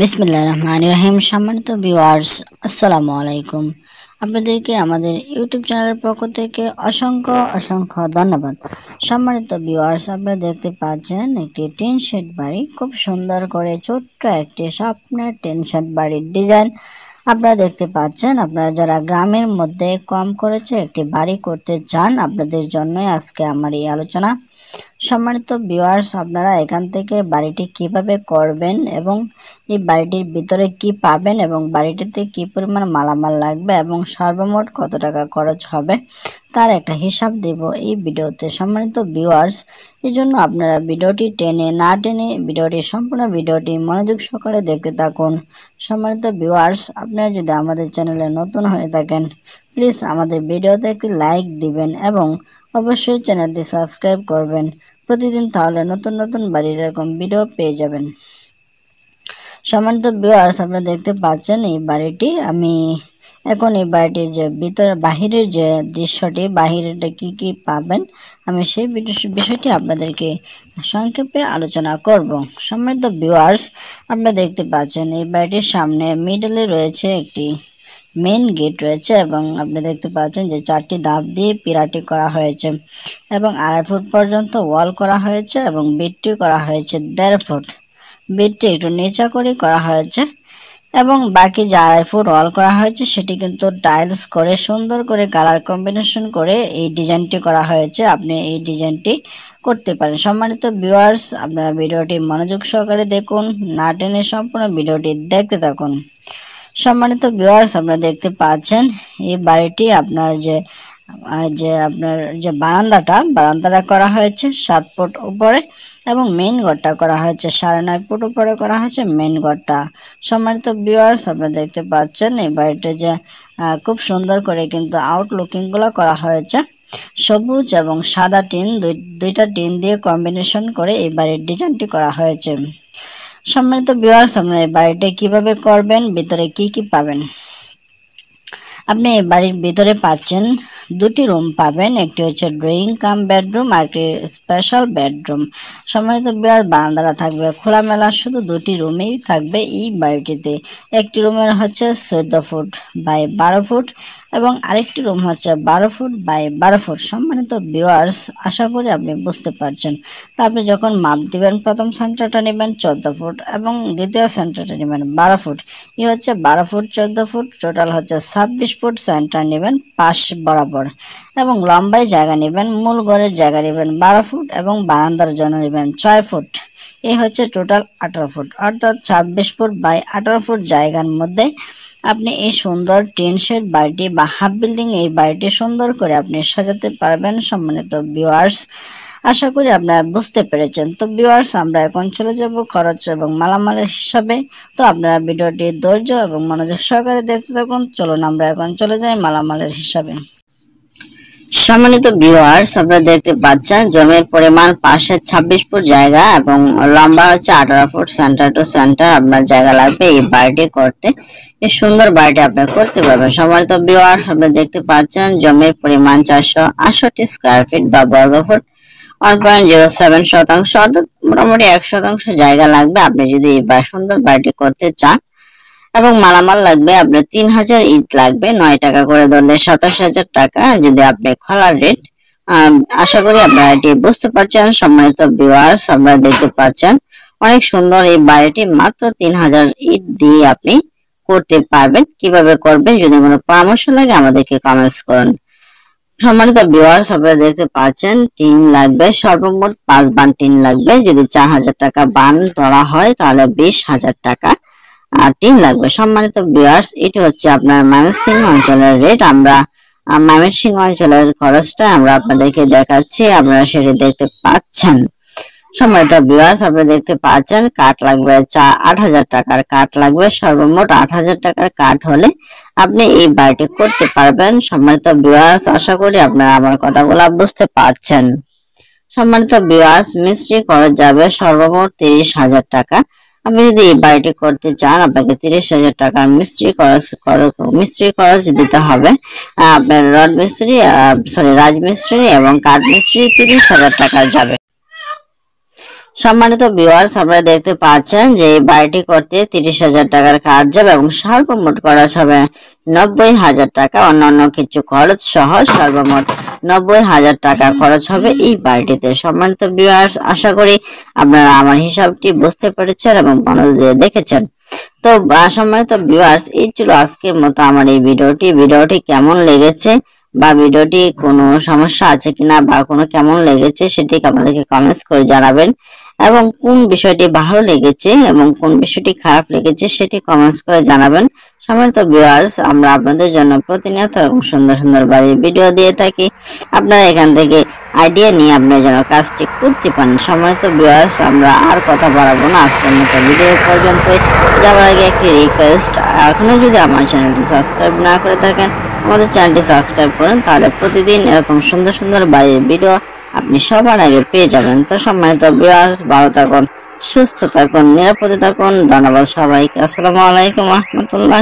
বিসমিল্লা রহমান রহিম। সম্মানিত ভিউয়ার্স আসসালামু আলাইকুম। আপনাদেরকে আমাদের ইউটিউব চ্যানেলের পক্ষ থেকে অসংখ্য অসংখ্য ধন্যবাদ। সম্মানিত ভিউয়ার্স আপনারা দেখতে পাচ্ছেন একটি টিন শেড বাড়ি। খুব সুন্দর করে ছোট্ট একটি স্বপ্নের টিন শেড বাড়ির ডিজাইন আপনারা দেখতে পাচ্ছেন। আপনারা যারা গ্রামের মধ্যে কম করেছে একটি বাড়ি করতে চান, আপনাদের জন্যই আজকে আমার এই আলোচনা। সম্মানিত ভিউয়ার্স আপনারা এখান থেকে বাড়িটি কীভাবে করবেন এবং এই বাড়িটির ভিতরে কি পাবেন এবং বাড়িটিতে কি পরিমাণ মালামাল লাগবে এবং সর্বমোট কত টাকা খরচ হবে, তার একটা হিসাব দেব এই ভিডিওতে। সম্মানিত ভিউয়ার্স এই জন্য আপনারা ভিডিওটি টেনে না টেনে ভিডিওটি সম্পূর্ণ ভিডিওটি মনোযোগ সহকারে দেখতে থাকুন। সম্মানিত ভিউয়ার্স আপনারা যদি আমাদের চ্যানেলে নতুন হয়ে থাকেন প্লিজ আমাদের ভিডিওতে একটি লাইক দিবেন এবং অবশ্যই চ্যানেলটি সাবস্ক্রাইব করবেন। প্রতিদিন তাহলে নতুন নতুন বাড়ির এরকম ভিডিও পেয়ে যাবেন। সম্মানিত ভিউয়ার্স আপনারা দেখতে পাচ্ছেন এই বাড়িটি। আমি এখন এই বাড়িটির যে ভিতরে, বাহিরের যে দৃশ্যটি বাহিরেটা কি কি পাবেন, আমি সেই বিষয়টি আপনাদেরকে সংক্ষেপে আলোচনা করব। সম্মানিত ভিউয়ার্স আপনারা দেখতে পাচ্ছেন এই বাড়িটির সামনে মিডলে রয়েছে একটি মেন গেট রয়েছে এবং আপনি দেখতে পাচ্ছেন যে চারটি ধাপ দিয়ে পিরাটি করা হয়েছে এবং আড়াই ফুট পর্যন্ত ওয়াল করা হয়েছে এবং বেডটি করা হয়েছে দেড় ফুট। বেডটি একটু নিচা করে করা হয়েছে এবং বাকি যে আড়াই ফুট ওয়াল করা হয়েছে সেটি কিন্তু টাইলস করে সুন্দর করে কালার কম্বিনেশন করে এই ডিজাইনটি করা হয়েছে। আপনি এই ডিজাইনটি করতে পারেন। সম্মানিত ভিউয়ার্স আপনারা ভিডিওটি মনোযোগ সহকারে দেখুন, না টেনে সম্পূর্ণ ভিডিওটি দেখতে থাকুন। সম্মানিত ভিউয়ার্স আপনারা দেখতে পাচ্ছেন এই বাড়িটি আপনার যে যে আপনার যে বারান্দাটা বারান্দাটা করা হয়েছে সাত ফুট উপরে এবং মেইন ঘরটা করা হয়েছে সাড়ে নয় ফুট উপরে করা হয়েছে মেইন ঘরটা। সম্মানিত ভিউয়ার্স আপনারা দেখতে পাচ্ছেন এই বাড়িটা যে খুব সুন্দর করে কিন্তু আউটলুকিংগুলো করা হয়েছে। সবুজ এবং সাদা টিন দুইটা টিন দিয়ে কম্বিনেশন করে এই বাড়ির ডিজাইনটি করা হয়েছে। সম্মানিত ভিউয়ার্স আপনারা এই বাড়িটা কীভাবে করবেন, ভিতরে কি কি পাবেন? আপনি এই বাড়ির ভিতরে পাচ্ছেন দুটি রুম পাবেন, একটি হচ্ছে ড্রয়িং কাম বেডরুম আর একটি স্পেশাল বেডরুম সম্মানিত বিরাট বারান্দারা থাকবে, খোলামেলা, শুধু দুটি রুমেই থাকবে এই বাড়িটিতে। একটি রুমের হচ্ছে চোদ্দ ফুট বাই বারো ফুট এবং আরেকটি রুম হচ্ছে বারো ফুট বাই বারো ফুট। সম্মানিত ভিওয়ার্স আশা করি আপনি বুঝতে পারছেন। তা আপনি যখন মাপ দিবেন, প্রথম সেন্টারটা নেবেন চোদ্দ ফুট এবং দ্বিতীয় সেন্টারটা নেবেন বারো ফুট। ই হচ্ছে বারো ফুট, চোদ্দ ফুট টোটাল হচ্ছে ছাব্বিশ ফুট। সেন্টার নেবেন পাশ বরাবর এবং লম্বাই জায়গা নেবেন, মূল ঘরের জায়গা নেবেন বারো ফুট এবং বারান্দার জন্য নেবেন ছয় ফুট। এই হচ্ছে টোটাল আঠারো ফুট। অর্থাৎ ছাব্বিশ ফুট বাই আঠারো ফুট জায়গার মধ্যে আপনি এই সুন্দর টিন শেড বাড়িটি বা হাফ বিল্ডিং এই বাড়িটি সুন্দর করে আপনি সাজাতে পারবেন সম্মানিত ভিউয়ার্স আশা করি আপনারা বুঝতে পেরেছেন। তো ভিউয়ার্স আমরা এখন চলে যাব খরচ এবং মালামালের হিসাবে। তো আপনারা ভিডিওটি ধৈর্য এবং মনোযোগ সহকারে দেখতে থাকুন। চলুন আমরা এখন চলে যাই মালামালের হিসাবে। সম্মানিত ভিউয়ার্স আপনারা দেখতে পাচ্ছেন জমির পরিমাণ পাশে ছাব্বিশ ফুট জায়গা এবং লম্বা হচ্ছে আঠারো ফুট সেন্টার টু সেন্টার আপনার জায়গা লাগবে এই বাড়িটি করতে। এই সুন্দর বাড়িটি আপনি করতে পারবেন। সম্মানিত ভিউয়ার্স আপনারা দেখতে পাচ্ছেন জমির পরিমাণ চারশো আটষট্টি স্কোয়ার ফিট বা বর্গ foot. One point zero seven শতাংশ, অর্থাৎ মোটামুটি এক শতাংশ জায়গা লাগবে। আপনি যদি এই সুন্দর বাড়িটি করতে চান এবং মালামাল লাগবে, আপনার তিন হাজার ইট লাগবে, নয় টাকা করে ধরলে সাতাশ হাজার টাকা। যদি আপনি খোলার রেট আশা করি আপনারা এটি বুঝতে পারছেন। সম্মানিত ভিউয়ার্স আপনারা দেখতে পাচ্ছেন, অনেক সুন্দর এই বাড়িটি। মাত্র তিন হাজার ইট দিয়ে আপনি করতে পারবেন। কীভাবে করবেন, যদি কোনো পরামর্শ লাগে, আমাদেরকে কমেন্টস করুন। সম্মানিত ভিউয়ার্স আপনারা দেখতে পাচ্ছেন, টিন লাগবে, সর্বমোট পাঁচ বান টিন লাগবে। যদি চার হাজার টাকা বান ধরা হয়, তাহলে বিশ হাজার টাকা আর টিন লাগবে। সম্মানিত ভিউয়ার্স এটি হচ্ছে আপনার ময়মনসিংহ অঞ্চলের রেট আমরা ময়মনসিংহ অঞ্চলের খরচটা আমরা আপনাদেরকে দেখাচ্ছি। আপনারা সেটি দেখতে পাচ্ছেন। সম্মানিত ভিউয়ার্স আপনারা দেখতে পাচ্ছেন কাঠ লাগবে চা, আট হাজার টাকার কাঠ লাগবে। সর্বমোট আট হাজার টাকার কাঠ হলে আপনি এই বাড়িটি করতে পারবেন। সম্মানিত ভিউয়ার্স আশা করি আপনারা আমার কথাগুলো বুঝতে পারছেন। সম্মানিত ভিউয়ার্স মিস্ত্রি খরচ যাবে সর্বমোট তিরিশ হাজার টাকা। আপনি যদি এই বাড়িটি করতে চান, আপনাকে তিরিশ হাজার টাকার মিস্ত্রি খরচ মিস্ত্রি খরচ দিতে হবে আপনার রড মিস্ত্রি সরি রাজমিস্ত্রি এবং কাঠ মিস্ত্রি তিরিশ হাজার টাকা যাবে। সম্মানিত ভিউয়ার্স আপনারা দেখতে পাচ্ছেন যে এই বাড়িটি করতে তিরিশ হাজার টাকার কাজ যাবে এবং সর্বমোট খরচ হবে নব্বই হাজার টাকা। অন্যান্য কিছু খরচ সহ সর্বমোট নব্বই হাজার টাকা খরচ হবে এই পার্টিতে সম্মানিত ভিউয়ার্স আশা করি আপনারা আমার হিসাবটি বুঝতে পেরেছেন এবং মনোযোগ দিয়ে দেখেছেন। তো সম্মানিত ভিউয়ার্স এই ছিল আজকের মতো আমার এই ভিডিওটি। ভিডিওটি কেমন লেগেছে বা ভিডিওটি কোনো সমস্যা আছে কিনা বা কোনো কেমন লেগেছে সেটি আমাদেরকে কমেন্টস করে জানাবেন। এবং কোন বিষয়টি ভালো লেগেছে এবং কোন বিষয়টি খারাপ লেগেছে সেটি কমেন্টস করে জানাবেন। সম্মানিত ভিউয়ার্স আমরা আপনাদের জন্য প্রতিনিয়ত এবং সুন্দর সুন্দর বাড়ির ভিডিও দিয়ে থাকি। আপনারা এখান থেকে আইডিয়া নিয়ে আপনার যেন কাজটি করতে পারেন। সম্মানিত ভিউয়ার্স আমরা আর কথা বাড়াবো না আজকের মতো ভিডিও পর্যন্ত যাওয়ার আগে একটি রিকোয়েস্ট এখনও যদি আমার চ্যানেলটি সাবস্ক্রাইব না করে থাকেন, আমাদের চ্যানেলটি সাবস্ক্রাইব করেন, তাহলে প্রতিদিন এরকম সুন্দর সুন্দর বাড়ির ভিডিও আপনি সবার আগে পেয়ে যাবেন। তো সম্মানিত বিয়ার্স ভালো থাকুন, সুস্থ থাকুন, নিরাপদে থাকুন। ধন্যবাদ সবাইকে। আসসালামু আলাইকুম রহমতুল্লাহ